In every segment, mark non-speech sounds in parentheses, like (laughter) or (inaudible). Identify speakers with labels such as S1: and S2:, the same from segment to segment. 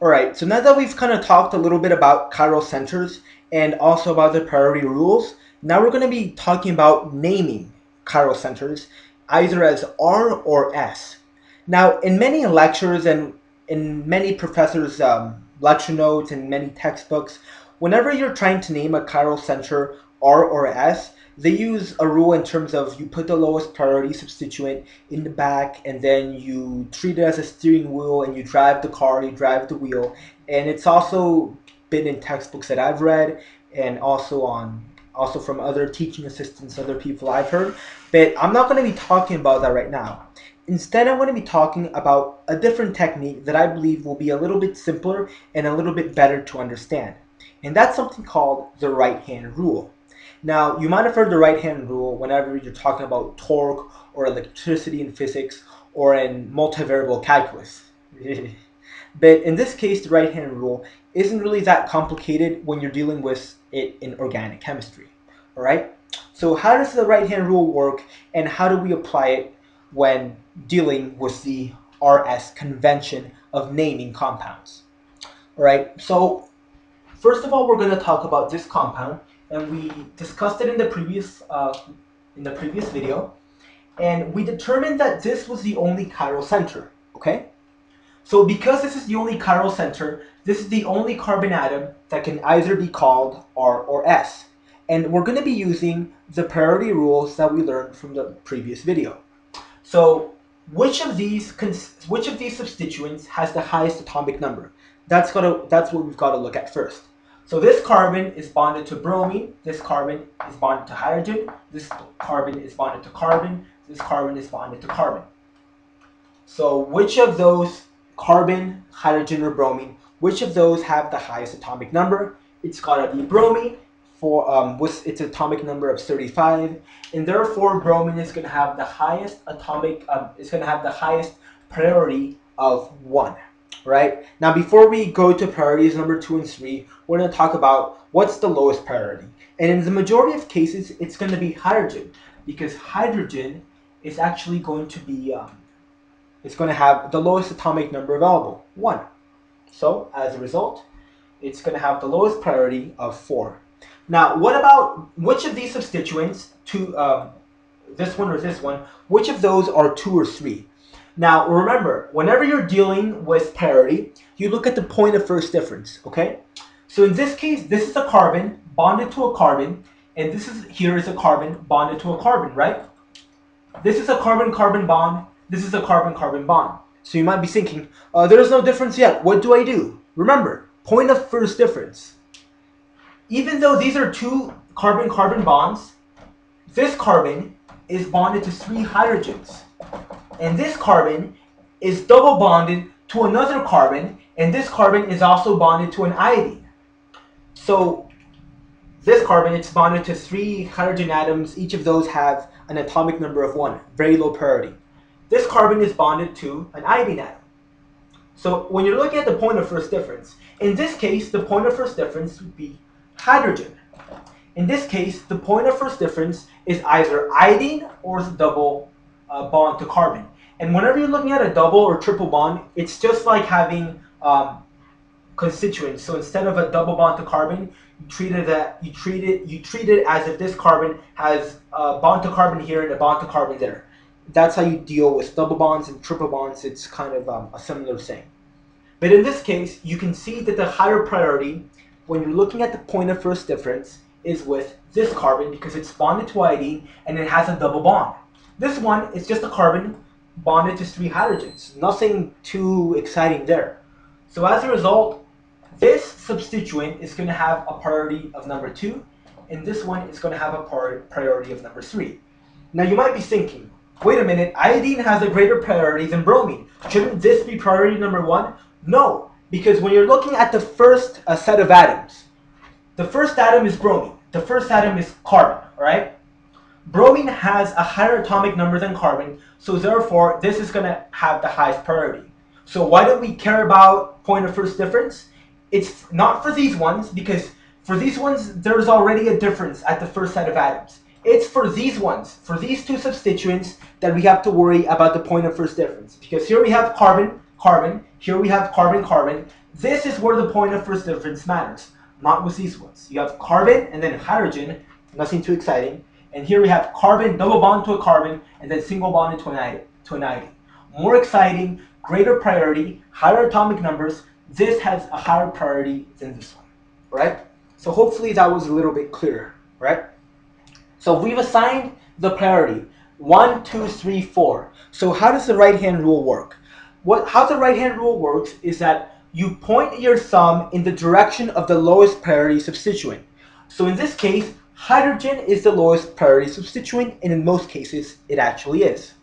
S1: Alright, so now that we've kind of talked a little bit about chiral centers and also about the priority rules, now we're going to be talking about naming chiral centers either as R or S. Now, in many lectures and in many professors' um, lecture notes and many textbooks, whenever you're trying to name a chiral center R or S, they use a rule in terms of you put the lowest priority substituent in the back and then you treat it as a steering wheel and you drive the car, you drive the wheel. And it's also been in textbooks that I've read and also on also from other teaching assistants, other people I've heard. But I'm not going to be talking about that right now. Instead, I'm going to be talking about a different technique that I believe will be a little bit simpler and a little bit better to understand. And that's something called the right hand rule. Now, you might have heard the right-hand rule whenever you're talking about torque or electricity in physics or in multivariable calculus. (laughs) but in this case, the right-hand rule isn't really that complicated when you're dealing with it in organic chemistry. All right? So how does the right-hand rule work and how do we apply it when dealing with the RS convention of naming compounds? All right, so first of all, we're going to talk about this compound and we discussed it in the previous uh, in the previous video, and we determined that this was the only chiral center. Okay, so because this is the only chiral center, this is the only carbon atom that can either be called R or S, and we're going to be using the priority rules that we learned from the previous video. So which of these which of these substituents has the highest atomic number? That's gotta that's what we've got to look at first. So this carbon is bonded to bromine, this carbon is bonded to hydrogen, this carbon is bonded to carbon, this carbon is bonded to carbon. So which of those carbon, hydrogen, or bromine, which of those have the highest atomic number? It's got to be bromine for um, with its atomic number of 35, and therefore bromine is going to have the highest atomic, um, it's going to have the highest priority of 1 right? Now, before we go to priorities number two and three, we're going to talk about what's the lowest priority. And in the majority of cases, it's going to be hydrogen because hydrogen is actually going to be, um, it's going to have the lowest atomic number available, one. So as a result, it's going to have the lowest priority of four. Now, what about which of these substituents, two, um, this one or this one, which of those are two or three? Now, remember, whenever you're dealing with priority, you look at the point of first difference, okay? So in this case, this is a carbon bonded to a carbon, and this is here is a carbon bonded to a carbon, right? This is a carbon-carbon bond, this is a carbon-carbon bond. So you might be thinking, uh, there's no difference yet, what do I do? Remember, point of first difference. Even though these are two carbon-carbon bonds, this carbon is bonded to three hydrogens. And this carbon is double bonded to another carbon, and this carbon is also bonded to an iodine. So this carbon, it's bonded to three hydrogen atoms. Each of those have an atomic number of one, very low priority. This carbon is bonded to an iodine atom. So when you're looking at the point of first difference, in this case, the point of first difference would be hydrogen. In this case, the point of first difference is either iodine or double uh, bond to carbon. And whenever you're looking at a double or triple bond, it's just like having um, constituents. So instead of a double bond to carbon, you treat it that you treat it you treat it as if this carbon has a bond to carbon here and a bond to carbon there. That's how you deal with double bonds and triple bonds. It's kind of um, a similar thing. But in this case, you can see that the higher priority, when you're looking at the point of first difference, is with this carbon because it's bonded to iodine and it has a double bond. This one is just a carbon bonded to three hydrogens. Nothing too exciting there. So as a result, this substituent is going to have a priority of number two, and this one is going to have a priority of number three. Now you might be thinking, wait a minute, iodine has a greater priority than bromine. Shouldn't this be priority number one? No, because when you're looking at the first uh, set of atoms, the first atom is bromine. The first atom is carbon, all right? Bromine has a higher atomic number than carbon, so therefore this is going to have the highest priority. So why do we care about point of first difference? It's not for these ones, because for these ones, there's already a difference at the first set of atoms. It's for these ones, for these two substituents, that we have to worry about the point of first difference. Because here we have carbon, carbon. Here we have carbon-carbon. This is where the point of first difference matters, not with these ones. You have carbon and then hydrogen, nothing too exciting. And here we have carbon, double bond to a carbon, and then single bond to an, to an iodine. More exciting, greater priority, higher atomic numbers. This has a higher priority than this one, right? So hopefully that was a little bit clearer, right? So we've assigned the priority, one, two, three, four. So how does the right-hand rule work? What, how the right-hand rule works is that you point your thumb in the direction of the lowest priority substituent. So in this case, hydrogen is the lowest priority substituent, and in most cases, it actually is.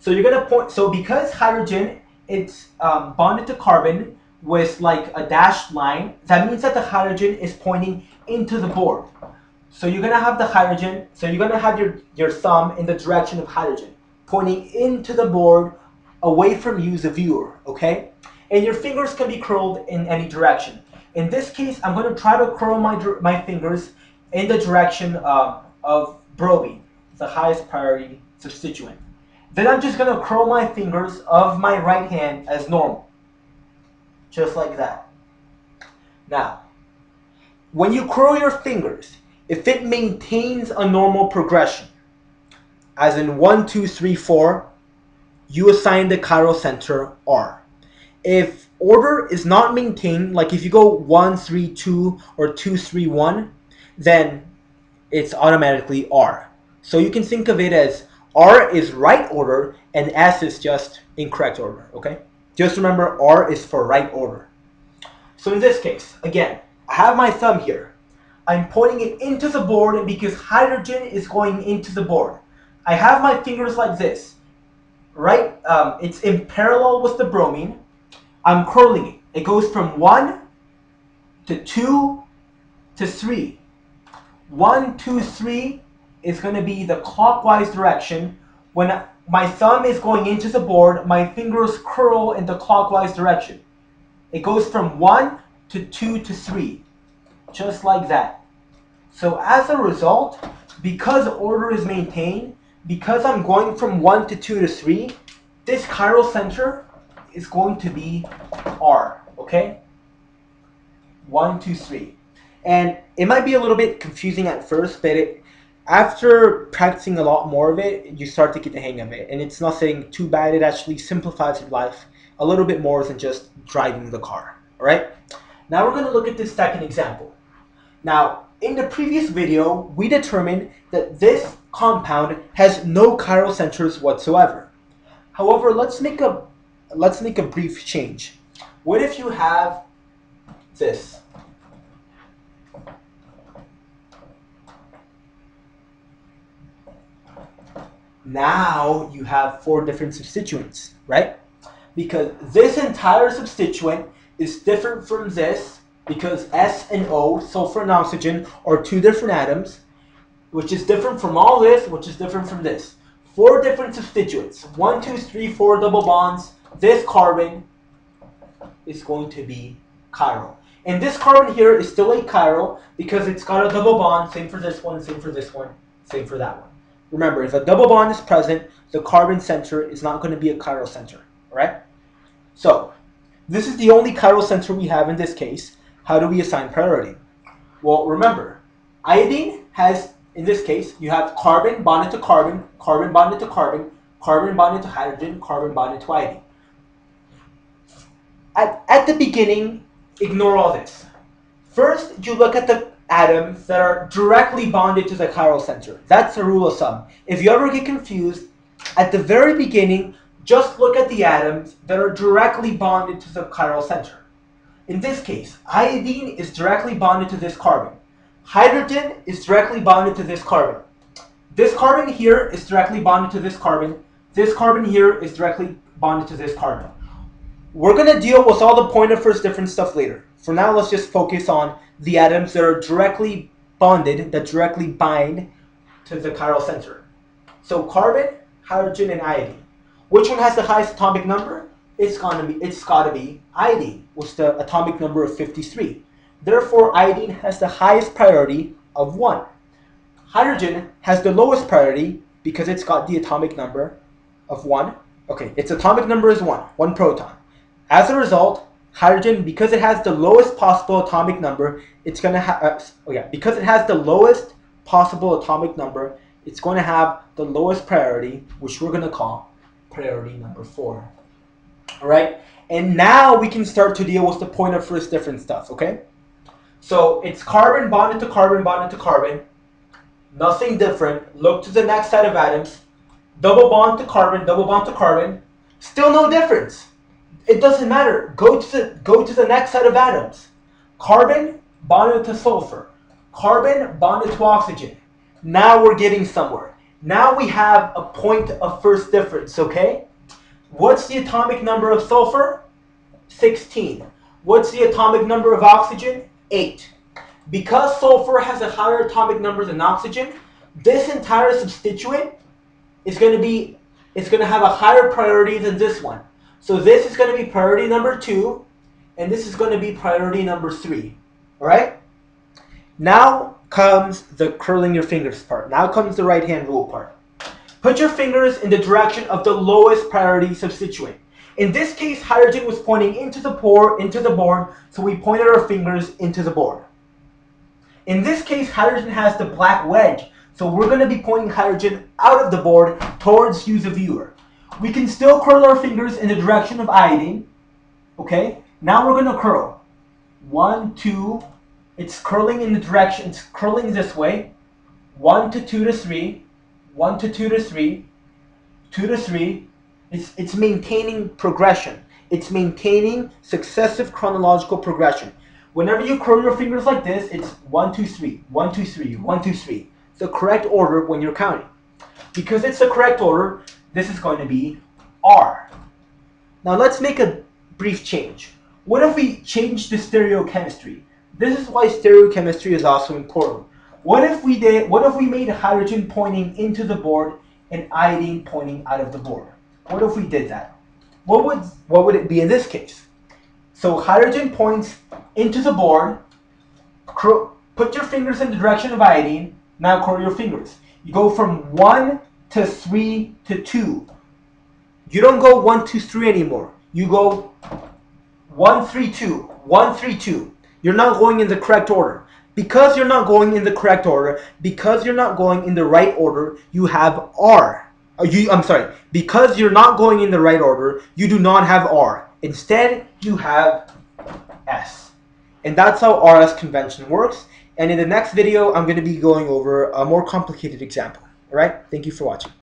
S1: So you're gonna point, so because hydrogen, it's um, bonded to carbon with like a dashed line, that means that the hydrogen is pointing into the board. So you're gonna have the hydrogen, so you're gonna have your, your thumb in the direction of hydrogen, pointing into the board away from you, the viewer, okay? And your fingers can be curled in any direction. In this case, I'm gonna try to curl my, my fingers in the direction um, of bromine, the highest priority substituent. Then I'm just gonna curl my fingers of my right hand as normal. Just like that. Now, when you curl your fingers, if it maintains a normal progression, as in 1, 2, 3, 4, you assign the chiral center R. If order is not maintained, like if you go 1, 3, 2, or 2, 3, 1, then it's automatically R. So you can think of it as R is right order and S is just incorrect order, okay? Just remember R is for right order. So in this case, again, I have my thumb here. I'm pointing it into the board because hydrogen is going into the board. I have my fingers like this, right? Um, it's in parallel with the bromine. I'm curling it. It goes from 1 to 2 to 3. 1, 2, 3 is going to be the clockwise direction. When my thumb is going into the board, my fingers curl in the clockwise direction. It goes from 1 to 2 to 3, just like that. So as a result, because order is maintained, because I'm going from 1 to 2 to 3, this chiral center is going to be R, okay? 1, 2, 3. And it might be a little bit confusing at first, but it, after practicing a lot more of it, you start to get the hang of it. And it's nothing too bad. It actually simplifies your life a little bit more than just driving the car. All right? Now we're going to look at this second example. Now, in the previous video, we determined that this compound has no chiral centers whatsoever. However, let's make a let's make a brief change. What if you have this? Now you have four different substituents, right? Because this entire substituent is different from this because S and O, sulfur and oxygen, are two different atoms, which is different from all this, which is different from this. Four different substituents. One, two, three, four double bonds. This carbon is going to be chiral. And this carbon here is still a chiral because it's got a double bond, same for this one, same for this one, same for that one. Remember, if a double bond is present, the carbon center is not going to be a chiral center, right? So, this is the only chiral center we have in this case. How do we assign priority? Well, remember, iodine has, in this case, you have carbon bonded to carbon, carbon bonded to carbon, carbon bonded to hydrogen, carbon bonded to iodine. At, at the beginning, ignore all this. First, you look at the atoms that are directly bonded to the chiral center. That's the rule of thumb. If you ever get confused, at the very beginning, just look at the atoms that are directly bonded to the chiral center. In this case, iodine is directly bonded to this carbon. Hydrogen is directly bonded to this carbon. This carbon here is directly bonded to this carbon. This carbon here is directly bonded to this carbon. We're going to deal with all the point of first difference stuff later. For now, let's just focus on the atoms that are directly bonded, that directly bind to the chiral center. So carbon, hydrogen, and iodine. Which one has the highest atomic number? It's gonna be it's gotta be iodine, with the atomic number of 53. Therefore, iodine has the highest priority of 1. Hydrogen has the lowest priority because it's got the atomic number of 1. Okay, its atomic number is 1, 1 proton. As a result, hydrogen, because it has the lowest possible atomic number, it's going to have, uh, oh yeah, because it has the lowest possible atomic number, it's going to have the lowest priority, which we're going to call priority number four. All right, and now we can start to deal with the point of first difference stuff, okay? So it's carbon bonded to carbon bonded to carbon, nothing different. Look to the next set of atoms, double bond to carbon, double bond to carbon, still no difference. It doesn't matter. Go to the go to the next set of atoms. Carbon bonded to sulfur, carbon bonded to oxygen. Now we're getting somewhere. Now we have a point of first difference, okay? What's the atomic number of sulfur? 16. What's the atomic number of oxygen? 8. Because sulfur has a higher atomic number than oxygen, this entire substituent is going to be it's going to have a higher priority than this one. So this is going to be priority number 2 and this is going to be priority number 3. All right? Now comes the curling your fingers part. Now comes the right hand rule part. Put your fingers in the direction of the lowest priority substituent. In this case, hydrogen was pointing into the pore, into the board, so we pointed our fingers into the board. In this case, hydrogen has the black wedge, so we're going to be pointing hydrogen out of the board towards use of viewer. We can still curl our fingers in the direction of iodine. Okay, now we're going to curl. One, two, it's curling in the direction, it's curling this way. One to two to three, one to two to three, two to three. It's, it's maintaining progression. It's maintaining successive chronological progression. Whenever you curl your fingers like this, it's one, two, three, one, two, three, one, two, three. The correct order when you're counting. Because it's the correct order, this is going to be R. Now let's make a brief change. What if we change the stereochemistry? This is why stereochemistry is also important. What if we did what if we made hydrogen pointing into the board and iodine pointing out of the board? What if we did that? What would what would it be in this case? So hydrogen points into the board. Put your fingers in the direction of iodine. Now curl your fingers. You go from 1 to 3 to 2. You don't go one, two, three anymore. You go 1, 3, 2, 1, 3, 2. You're not going in the correct order. Because you're not going in the correct order, because you're not going in the right order, you have R. Uh, you, I'm sorry. Because you're not going in the right order, you do not have R. Instead, you have S. And that's how RS convention works. And in the next video, I'm going to be going over a more complicated example. Alright, thank you for watching.